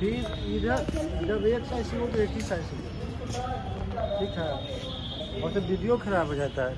फिर इधर जब एक साइज़ से हो तो एक ही साइज़ से ठीक है। और तो वीडियो खराब हो जाता है।